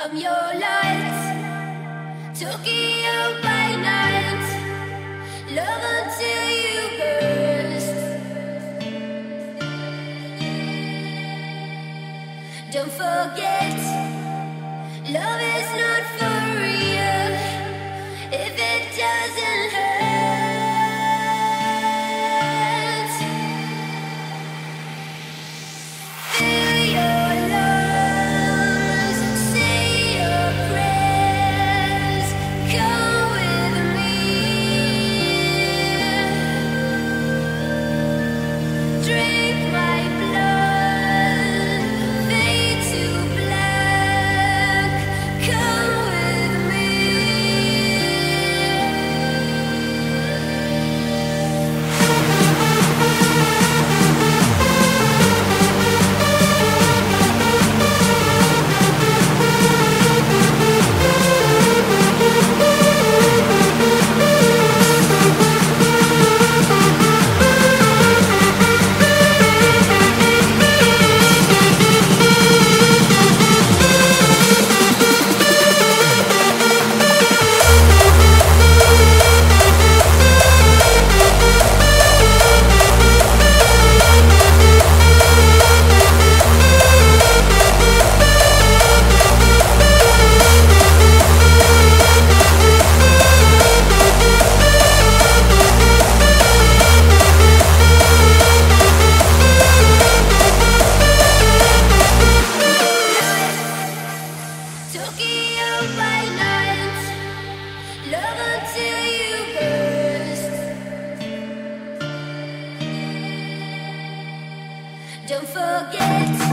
I'm your light, Tokyo by night, love until you burst. Don't forget, love is not for real if it doesn't hurt. Fill Don't forget